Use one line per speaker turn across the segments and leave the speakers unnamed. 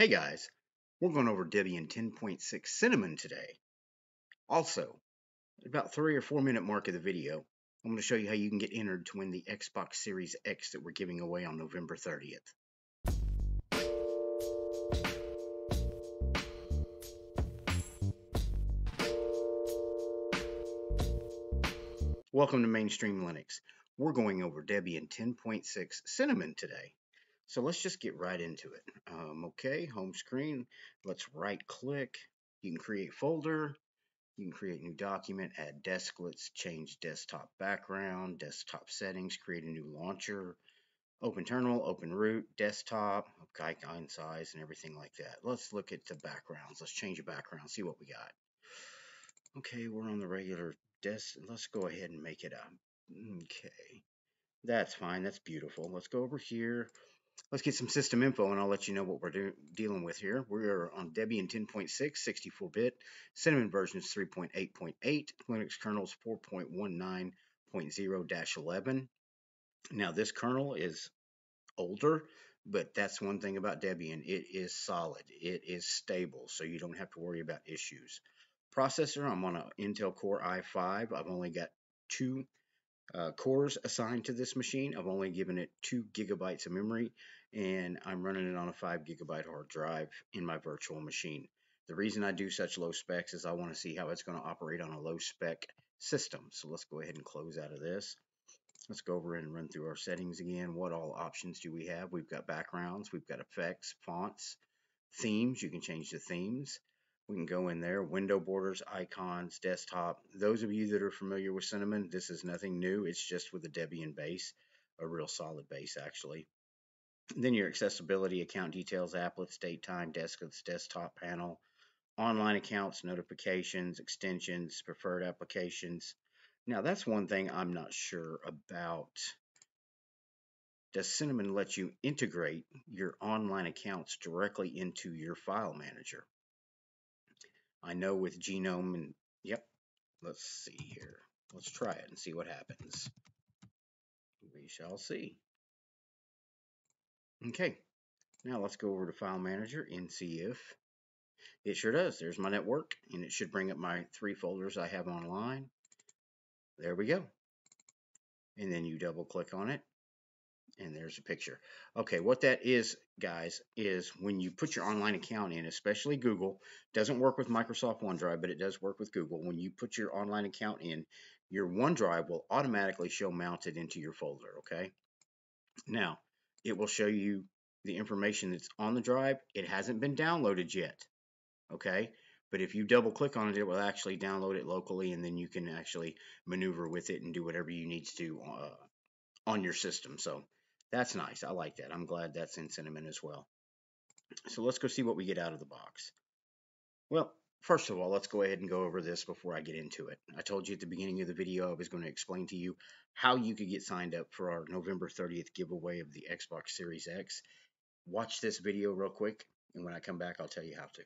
Hey guys, we're going over Debian 10.6 Cinnamon today. Also, at about three or four minute mark of the video, I'm going to show you how you can get entered to win the Xbox Series X that we're giving away on November 30th. Welcome to Mainstream Linux. We're going over Debian 10.6 Cinnamon today. So let's just get right into it. Um, okay, home screen. Let's right click. You can create folder. You can create new document, add desklets, change desktop background, desktop settings, create a new launcher, open terminal, open root, desktop, icon size, and everything like that. Let's look at the backgrounds. Let's change the background, see what we got. Okay, we're on the regular desk. Let's go ahead and make it up. Okay, that's fine. That's beautiful. Let's go over here let's get some system info and I'll let you know what we're dealing with here. We're on Debian 10.6, 64-bit, Cinnamon version is 3.8.8, Linux kernel is 4.19.0-11. Now this kernel is older, but that's one thing about Debian. It is solid. It is stable, so you don't have to worry about issues. Processor, I'm on an Intel Core i5. I've only got two uh, cores assigned to this machine. I've only given it two gigabytes of memory and I'm running it on a five gigabyte hard drive in my virtual machine. The reason I do such low specs is I want to see how it's going to operate on a low spec system. So let's go ahead and close out of this. Let's go over and run through our settings again. What all options do we have? We've got backgrounds, we've got effects, fonts, themes. You can change the themes. We can go in there, window borders, icons, desktop. Those of you that are familiar with Cinnamon, this is nothing new. It's just with a Debian base, a real solid base actually. Then your accessibility, account details, applets, date time, desklets, desktop panel, online accounts, notifications, extensions, preferred applications. Now that's one thing I'm not sure about. Does Cinnamon let you integrate your online accounts directly into your file manager? I know with GNOME and, yep, let's see here. Let's try it and see what happens. We shall see. Okay, now let's go over to File Manager and see if it sure does. There's my network, and it should bring up my three folders I have online. There we go. And then you double click on it, and there's a picture. Okay, what that is, guys, is when you put your online account in, especially Google, doesn't work with Microsoft OneDrive, but it does work with Google. When you put your online account in, your OneDrive will automatically show mounted into your folder, okay? Now, it will show you the information that's on the drive. It hasn't been downloaded yet, okay? But if you double click on it, it will actually download it locally, and then you can actually maneuver with it and do whatever you need to do uh, on your system. So that's nice. I like that. I'm glad that's in Cinnamon as well. So let's go see what we get out of the box. Well, first of all, let's go ahead and go over this before I get into it. I told you at the beginning of the video I was going to explain to you how you could get signed up for our November 30th giveaway of the Xbox Series X. Watch this video real quick, and when I come back, I'll tell you how to.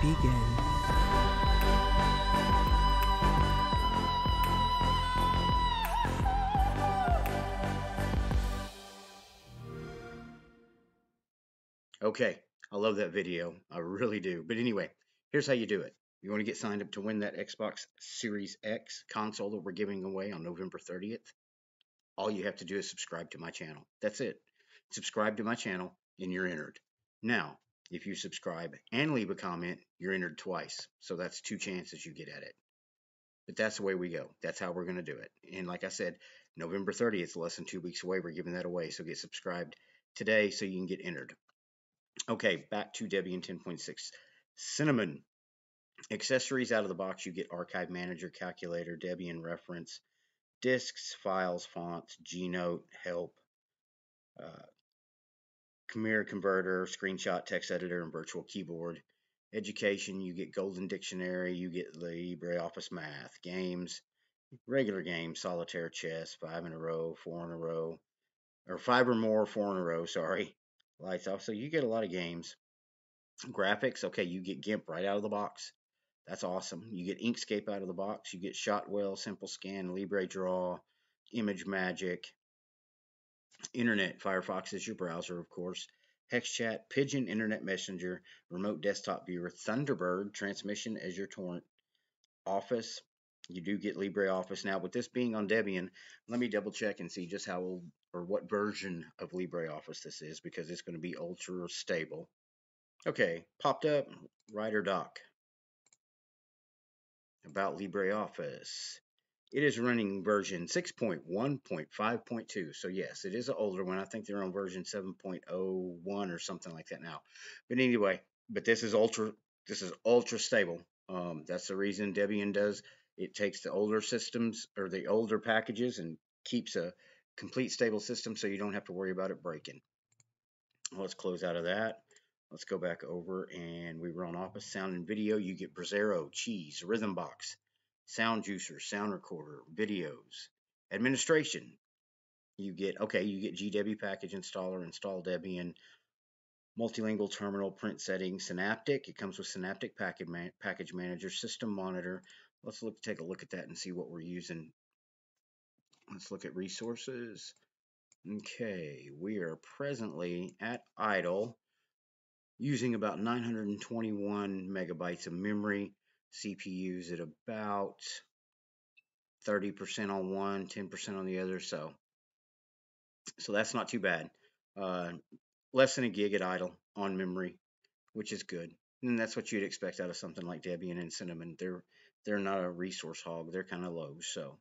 Begin?
Okay, I love that video. I really do. But anyway, here's how you do it. You want to get signed up to win that Xbox Series X console that we're giving away on November 30th? All you have to do is subscribe to my channel. That's it. Subscribe to my channel and you're entered. Now, If you subscribe and leave a comment, you're entered twice. So that's two chances you get at it. But that's the way we go. That's how we're going to do it. And like I said, November 30th, less than two weeks away. We're giving that away. So get subscribed today so you can get entered. Okay, back to Debian 10.6. Cinnamon. Accessories out of the box, you get Archive Manager, Calculator, Debian Reference, disks, files, fonts, Gnote, help, uh, Chimera Converter, Screenshot Text Editor, and Virtual Keyboard. Education, you get Golden Dictionary, you get LibreOffice Math. Games, regular games, Solitaire Chess, five in a row, four in a row, or five or more, four in a row, sorry. Lights off. So you get a lot of games. Graphics, okay, you get GIMP right out of the box. That's awesome. You get Inkscape out of the box. You get Shotwell, Simple Scan, Libre Draw, ImageMagick, Internet. Firefox is your browser, of course. HexChat, Pidgin Internet Messenger, Remote Desktop Viewer, Thunderbird Transmission as your torrent, Office. You do get LibreOffice now. With this being on Debian, let me double check and see just how old or what version of LibreOffice this is because it's going to be ultra stable. Okay, popped up, Writer Doc about LibreOffice. It is running version 6.1.5.2. So yes, it is an older one. I think they're on version 7.01 or something like that now. But anyway, but this is ultra this is ultra stable. Um, that's the reason Debian does it takes the older systems or the older packages and keeps a complete stable system so you don't have to worry about it breaking. Let's close out of that. Let's go back over and we run Office Sound and Video. You get Brasero, Cheese, Rhythmbox, Sound Juicer, Sound Recorder, Videos, Administration. You get, okay, you get GW Package Installer, Install Debian, Multilingual Terminal, Print Settings, Synaptic. It comes with Synaptic Package, Man Package Manager, System Monitor. Let's look take a look at that and see what we're using. Let's look at resources. Okay, we are presently at idle using about 921 megabytes of memory. CPUs at about 30% on one, 10% on the other. So, so that's not too bad. Uh, less than a gig at idle on memory, which is good. And that's what you'd expect out of something like Debian and Cinnamon. They're they're not a resource hog. They're kind of low. So,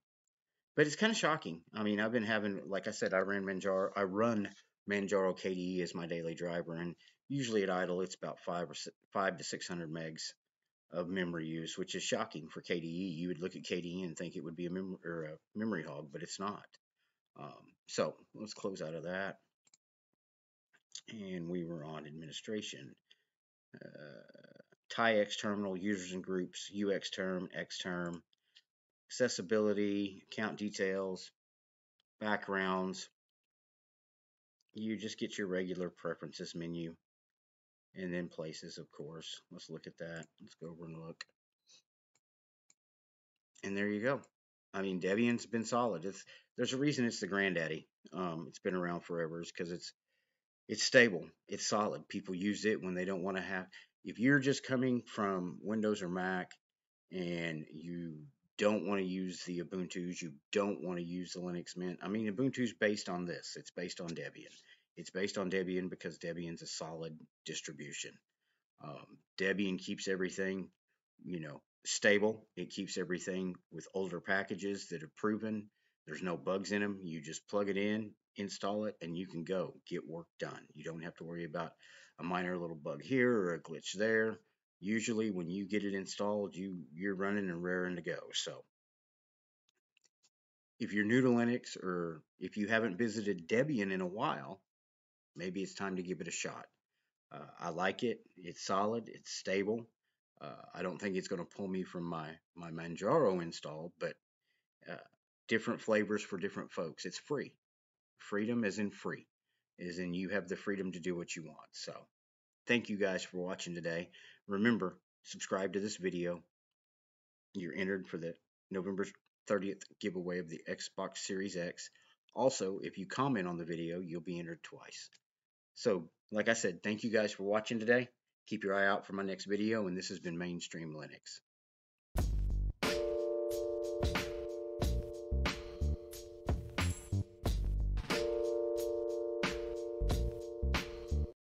but it's kind of shocking. I mean, I've been having, like I said, I ran Manjaro. I run Manjaro KDE as my daily driver, and Usually at idle, it's about five or five to 600 megs of memory use, which is shocking for KDE. You would look at KDE and think it would be a, mem a memory hog, but it's not. Um, so let's close out of that. And we were on administration. Uh, terminal, users and groups, UX term, X term, accessibility, account details, backgrounds. You just get your regular preferences menu and then places, of course. Let's look at that. Let's go over and look. And there you go. I mean, Debian's been solid. It's there's a reason it's the granddaddy. Um, it's been around forever. It's because it's it's stable. It's solid. People use it when they don't want to have. If you're just coming from Windows or Mac and you don't want to use the Ubuntu's, you don't want to use the Linux Mint. I mean, Ubuntu's based on this. It's based on Debian. It's based on Debian because Debian's a solid distribution. Um, Debian keeps everything, you know, stable. It keeps everything with older packages that are proven. There's no bugs in them. You just plug it in, install it, and you can go get work done. You don't have to worry about a minor little bug here or a glitch there. Usually, when you get it installed, you you're running and raring to go. So, if you're new to Linux or if you haven't visited Debian in a while, maybe it's time to give it a shot. Uh, I like it. It's solid. It's stable. Uh, I don't think it's going to pull me from my my Manjaro install, but uh, different flavors for different folks. It's free. Freedom is in free, is in you have the freedom to do what you want. So, thank you guys for watching today. Remember, subscribe to this video. You're entered for the November 30th giveaway of the Xbox Series X. Also, if you comment on the video, you'll be entered twice. So, like I said, thank you guys for watching today. Keep your eye out for my next video, and this has been Mainstream Linux.